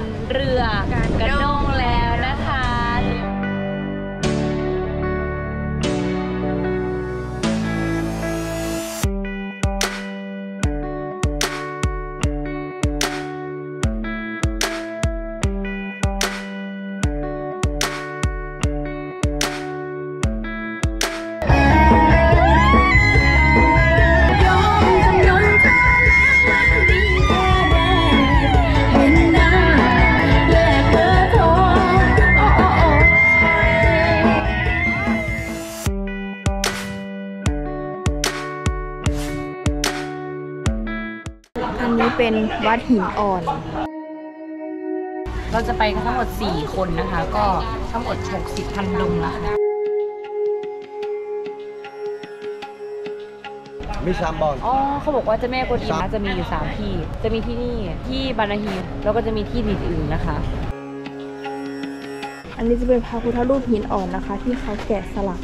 นเรือกระด้ เป็นวัดหินอ่อน เราจะไปกันทั้งหมด 4 คนนะคะ ก็ทั้งหมด 60พันดุงละค่ะ มีสามบอล อ๋อเขาบอกว่าเจ้าแม่กวนอิมนะจะมีอยู่ 3 ที่ จะมีที่นี่ที่บานาฮีแล้วก็จะมีที่อื่นๆนะคะ อันนี้จะเป็นพระพุทธรูปหินอ่อนนะคะ ที่เขาแกะสลัก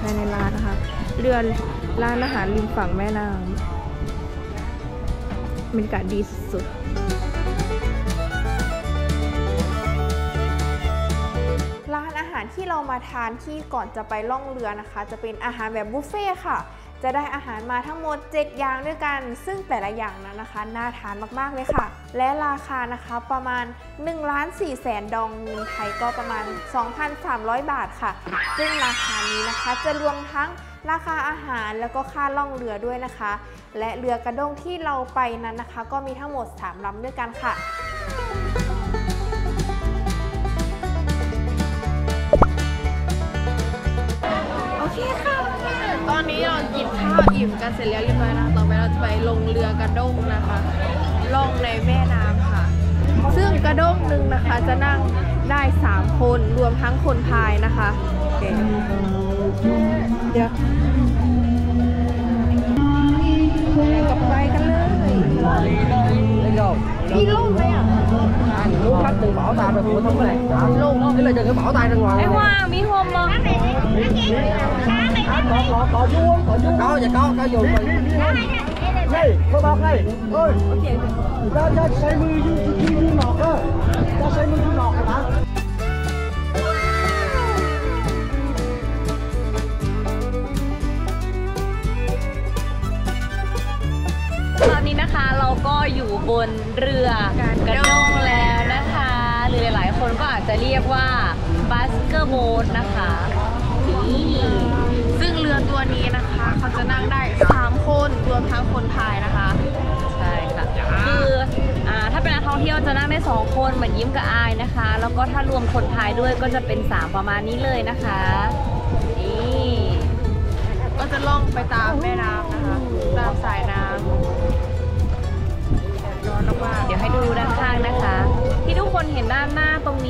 ภายในร้านนะคะ เรือร้านอาหารริมฝั่งแม่น้ำบรรยากาศดีสุดๆร้านอาหารที่เรามาทานที่ก่อนจะไปล่องเรือนะคะ จะเป็นอาหารแบบบุฟเฟ่ค่ะ จะได้อาหารมาทั้งหมด 7 อย่างด้วยกัน ซึ่งแต่ละอย่างนั้นนะคะ น่าทานมากๆเลยค่ะ และราคานะคะประมาณ1ล้าน4แสนดองเงินไทยก็ประมาณ 2,300 บาทค่ะ ซึ่งราคานี้นะคะจะรวมทั้งราคาอาหารแล้วก็ค่าล่องเรือด้วยนะคะ และเรือกระด้งที่เราไปนั้นนะคะ ก็มีทั้งหมด 3ลำด้วยกันค่ะโอเคค่ะ นนี้เรากินข้าวอิ่มกันเสร็จแล้วเรียบร้อยนะคะต่อไปเราจะไปลงเรือกระด้งนะคะล่องในแม่น้ำค่ะ ซึ่งกระด้งหนึ่งนะคะจะนั่งได้ 3 คนรวมทั้งคนพายนะคะโอเคเดี๋ยวกับไปกันเลย Lên rồi มีล่มไหมอะ Anh muốn khách đừng bỏ tay ra phổ thông cái này Luôn Thế là đừng có bỏ tay ra ngoài ไอ้ว่างมีโฮมมั้ง À, có, có, có vuông, có vuông Có, dạ có, có vuông rồi Này, cô bọc này Ôi Ra, ra, xây mưa như, như, như ngọt á Ra xây mưa như ngọt hả bạn ตอนนี้นะคะเราก็อยู่บนเรือกระด้ง จะเรียกว่าบัสเกอร์โบนนะคะนี่ซึ่งเรือตัวนี้นะคะ เขาจะนั่งได้3คนรวมทั้งคนพายนะคะใช่ค่ะคืออ่าถ้าเป็นนักท่องเที่ยวจะนั่งได้สองคนเหมือนยิ้มกับอายนะคะ แล้วก็ถ้ารวมคนพายด้วยก็จะเป็นสามประมาณนี้เลยนะคะนี่ก็จะล่องไปตามแม่น้ำนะคะตามสายน้ำร้อนมากเดี๋ยวให้ดูด้านข้างนะ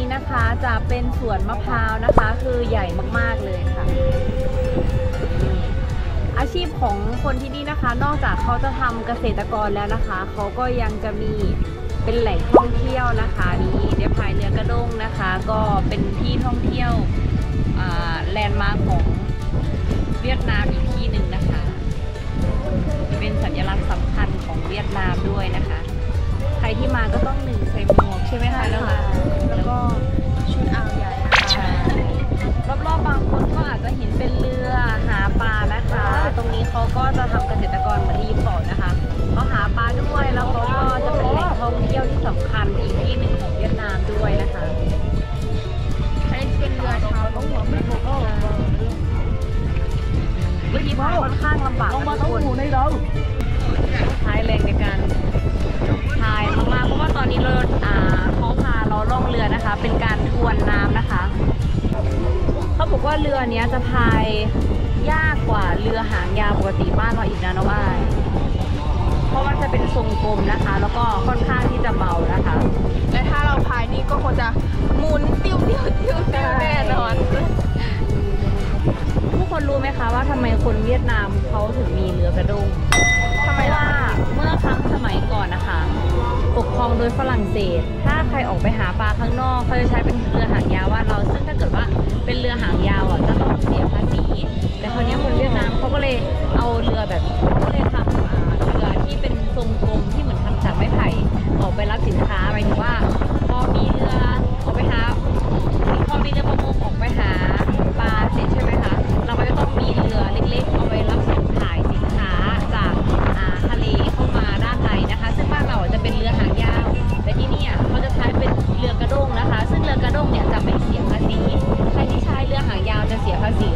นี้นะคะจะเป็นสวนมะพร้าวนะคะ คือใหญ่มากๆเลยค่ะ อาชีพของคนที่นี่นะคะ นอกจากเขาจะทำเกษตรกรแล้วนะคะ เขาก็ยังจะมีเป็นแหล่งท่องเที่ยวนะคะนี่เดียพายเรือกระด้งนะคะ ก็เป็นที่ท่องเที่ยวแลนด์มาร์คของเวียดนามอีกที่หนึ่งนะคะ เป็นสัญลักษณ์สำคัญของเวียดนามด้วยนะคะ ใครที่มาก็ต้องหนึ่ง เรือนะคะเป็นการทวนน้ำนะคะ เขาบอกว่าเรือเนี้ยจะพายยากกว่าเรือหางยาวปกติบ้านเราอีกนะน้องอ้ายเพราะมันจะเป็นทรงกลมนะคะ แล้วก็ค่อนข้างที่จะเบานะคะ และถ้าเราพายนี่ก็คงจะหมุนติ้วติ้วติ้วติ้วแน่นอนทุกคนรู้ไหมคะว่าทำไมคนเวียดนามเขาถึงมีเรือกระด้งทำไมล่ะว่าเมื่อครั้งสมัยก่อนนะคะ ปกครองโดยฝรั่งเศส ถ้าใครออกไปหาปลาข้างนอกเขาจะใช้เป็นเรือหางยาวว่าเรา ซึ่งถ้าเกิดว่าเป็นเรือหางยาวอะจะต้องเสียภาษี แต่คราวนี้คนเวียดนามเขาก็เลยเอาเรือแบบเขาก็เลยทำอ่าเรือที่เป็นทรงกลมที่เหมือนทำจากไม้ไผ่ออกไปรับสินค้าหมายถึงว่าพอมีเรือออกไปหา เป็นเรือหางยาว แต่ที่นี่เขาจะใช้เป็นเรือกระด้งนะคะ ซึ่งเรือกระด้งเนี่ยจะไม่เสียภาษีใครที่ใช้เรือหางยาวจะเสียภาษี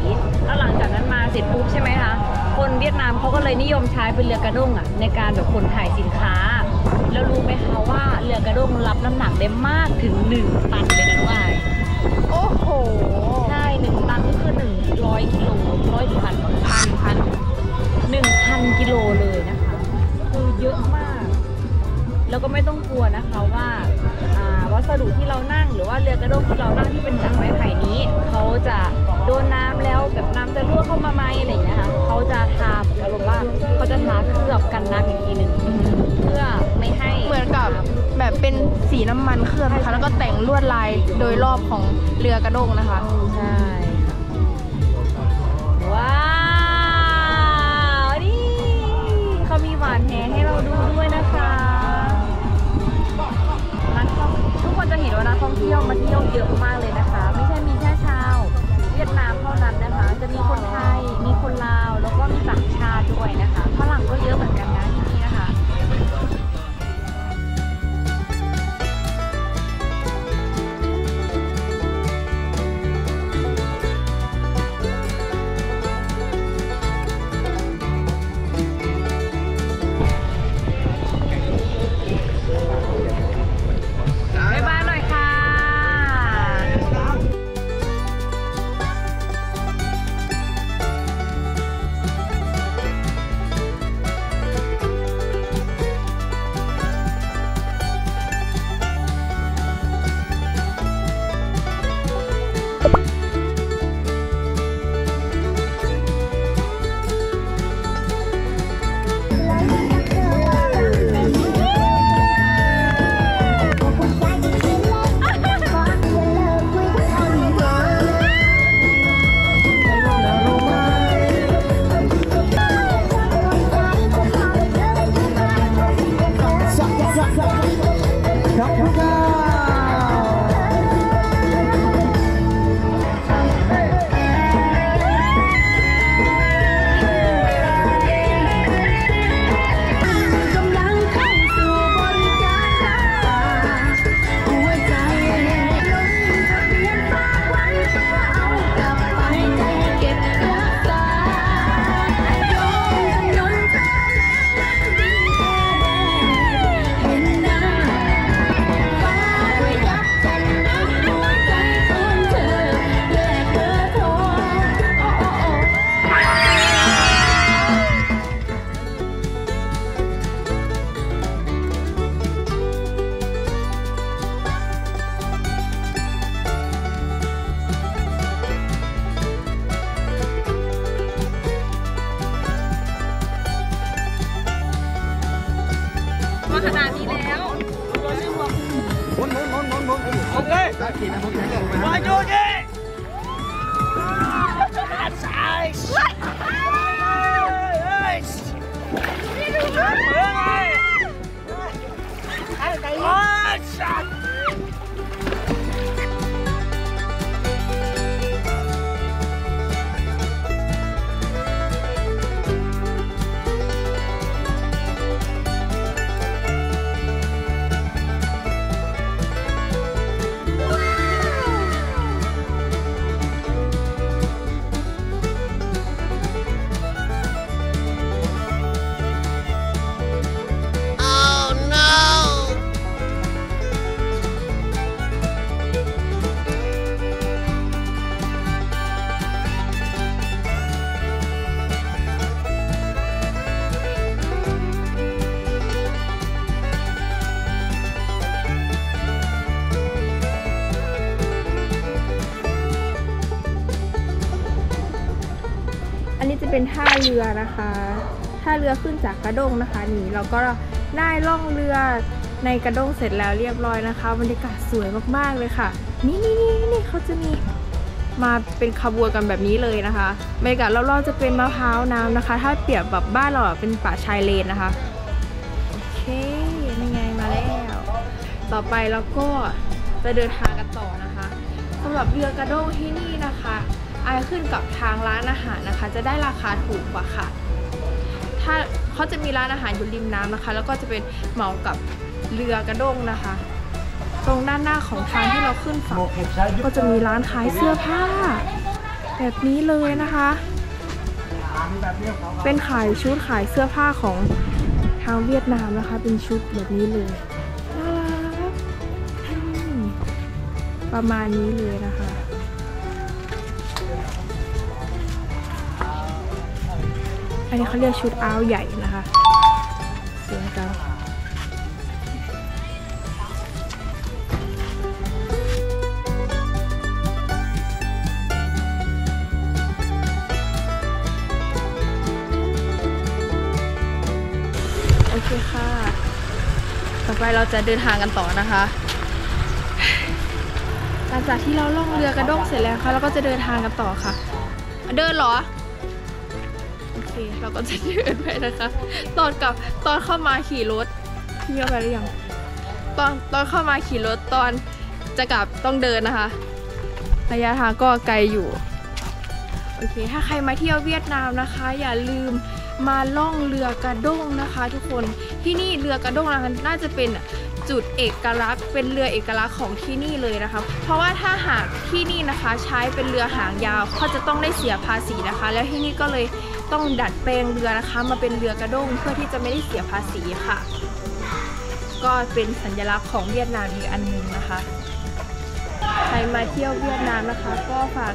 แล้วหลังจากนั้นมาเสร็จปุ๊บใช่ไหมคะคนเวียดนามเขาก็เลยนิยมใช้เป็นเรือกระด้งอะในการแบบขนถ่ายสินค้า แล้วรู้ไหมคะว่าเรือกระด้งรับน้ำหนักได้มากถึง 1 ตันเลยนะน้องอายโอ้โหใช่หนึ่งตันก็คือหนึ่งร้อยกิโลร้อยพันพันพันหนึ่งพันกิโลเลยนะคะคือเยอะมาก แล้วก็ไม่ต้องกลัวนะคะว่าอ่าวัสดุที่เรานั่ง หรือว่าเรือกระด้งที่เรานั่งที่เป็นจากไม้ไผ่นี้เขาจะโดนน้ำแล้วแบบน้ำจะรั่วเข้ามาไหมอะไรอย่างเงี้ยค่ะเขาจะทาอารมณ์ว่าเขาจะทาเคลือบกันน้ำอีกทีหนึ่งเพื่อไม่ให้เหมือนกับแบบเป็นสีน้ำมันเคลือบนะคะแล้วก็แต่งลวดลายโดยรอบของเรือกระด้งนะคะใช่ค่ะว้าวนี่เขามีหวานแหให้เราดูด้วยนะคะ เยอะมากเลย เป็นท่าเรือนะคะท่าเรือขึ้นจากกระด้งนะคะนี่เราก็ได้ล่องเรือในกระด้งเสร็จแล้วเรียบร้อยนะคะบรรยากาศสวยมากๆเลยค่ะ นี่นี่นี่นี่เขาจะมีมาเป็นขบวนกันแบบนี้เลยนะคะบรรยากาศรอบๆจะเป็นมะพร้าวน้ำนะคะ ถ้าเปรียบแบบบ้านเราเป็นป่าชายเลนนะคะโอเคนี่ไงมาแล้ว ต่อไปเราก็จะเดินทางกันต่อนะคะสำหรับเรือกระด้งที่นี่นะคะ อายขึ้นกับทางร้านอาหารนะคะ จะได้ราคาถูกกว่าค่ะ ถ้าเขาจะมีร้านอาหารอยู่ริมน้ำนะคะ แล้วก็จะเป็นเหมากับเรือกระด้งนะคะ ตรงด้านหน้าของทางที่เราขึ้นฝั่งก็จะมีร้านขายเสื้อผ้า แบบนี้เลยนะคะ เป็นขายชุดขายเสื้อผ้าของทางเวียดนามนะคะ เป็นชุดแบบนี้เลยน่ารักประมาณนี้เลยนะคะ อันนี้เขาเรียกชุดอ้าวใหญ่นะคะสวยจังโอเคค่ะ ต่อไปเราจะเดินทางกันต่อนะคะหลังจากที่เราล่องเรือกระด้งเสร็จแล้วค่ะเราก็จะเดินทางกันต่อค่ะ เดินเหรอโอ เคเราก็จะเดินไปนะคะ ตอนกลับตอนเข้ามาขี่รถพี่เอาไปหรือยังตอนตอนเข้ามาขี่รถตอนจะกลับต้องเดินนะคะระยะทางก็ไกลอยู่โอเค ถ้าใครมาเที่ยวเวียดนามนะคะ อย่าลืมมาล่องเรือกระด้งนะคะ ทุกคนที่นี่เรือกระด้งนะคะน่าจะเป็นจุดเอกลักษณ์เป็นเรือเอกลักษณ์ของที่นี่เลยนะคะ เพราะว่าถ้าหากที่นี่นะคะใช้เป็นเรือหางยาวเขาจะต้องได้เสียภาษีนะคะ แล้วที่นี่ก็เลย ต้องดัดแปลงเรือนะคะมาเป็นเรือกระด้งเพื่อที่จะไม่ได้เสียภาษีค่ะ ก็เป็นสัญลักษณ์ของเวียดนามอีกอันหนึ่งนะคะ ใครมาเที่ยวเวียดนามนะคะ ก็ฝาก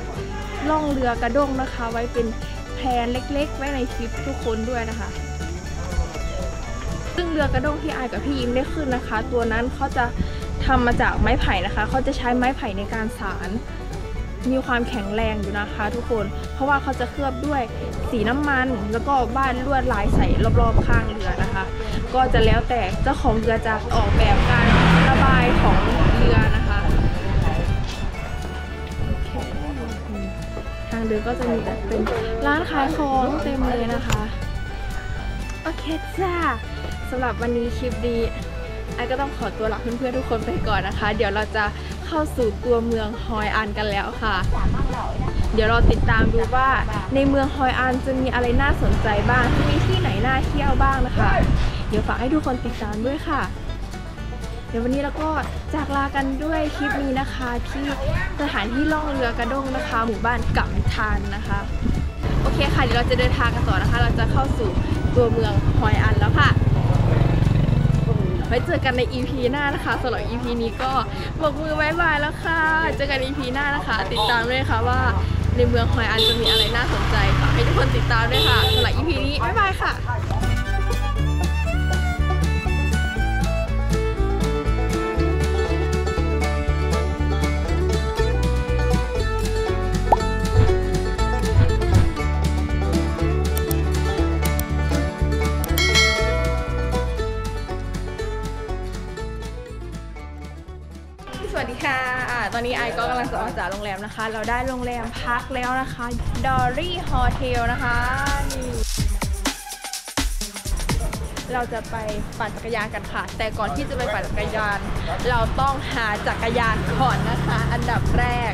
ล่องเรือกระด้งนะคะ ไว้เป็นแพลนเล็ก ๆ ไว้ในทริปทุกคนด้วยนะคะ ซึ่งเรือกระด้งที่อายกับพี่ยิมได้ขึ้นนะคะ ตัวนั้นเขาจะทำมาจากไม้ไผ่นะคะ เขาจะใช้ไม้ไผ่ในการสาร มีความแข็งแรงอยู่นะคะ ทุกคน เพราะว่าเขาจะเคลือบด้วยสีน้ำมัน แล้วก็บ้านลวดลายใส่รอบๆข้างเรือนะคะ ก็จะแล้วแต่เจ้าของเรือจะออกแบบการระบายของเรือนะคะทางเรือก็จะมีแต่เป็นร้านขายของเต็มเลยนะคะ โอเคจ้าสำหรับวันนี้คลิปนี้ไอ้ก็ต้องขอตัวลาเพื่อนๆทุกคนไปก่อนนะคะ เดี๋ยวเราจะ เข้าสู่ตัวเมืองฮอยอันกันแล้วค่ะ เดี๋ยวเราติดตามดูว่าในเมืองฮอยอันจะมีอะไรน่าสนใจบ้างจะมีที่ไหนน่าเที่ยวบ้างนะคะ เดี๋ยวฝากให้ทุกคนติดตามด้วยค่ะ เดี๋ยววันนี้เราก็จากลากันด้วยคลิปนี้นะคะ ที่สถานที่ล่องเรือกระด้งนะคะ หมู่บ้านกัมทานนะคะ โอเคค่ะเดี๋ยวเราจะเดินทางกันต่อนะคะ เราจะเข้าสู่ตัวเมืองฮอยอันแล้วค่ะ ไว้เจอกันใน EP หน้านะคะสำหรับ EP นี้ก็บอกมือบายบายแล้วค่ะ เจอกัน EP หน้านะคะ ติดตามด้วยค่ะว่าในเมืองฮอยอันจะมีอะไรน่าสนใจค่ะ ให้ทุกคนติดตามด้วยค่ะสำหรับ EP นี้บายบายค่ะ อกจากโรงแรมนะคะ เราได้โรงแรมพักแล้วนะคะ Dory Hotel นะคะนี่เราจะไปปั่นจักรยานกันค่ะ แต่ก่อนที่จะไปปั่นจักรยาน เราต้องหาจักรยานก่อนนะคะ อันดับแรก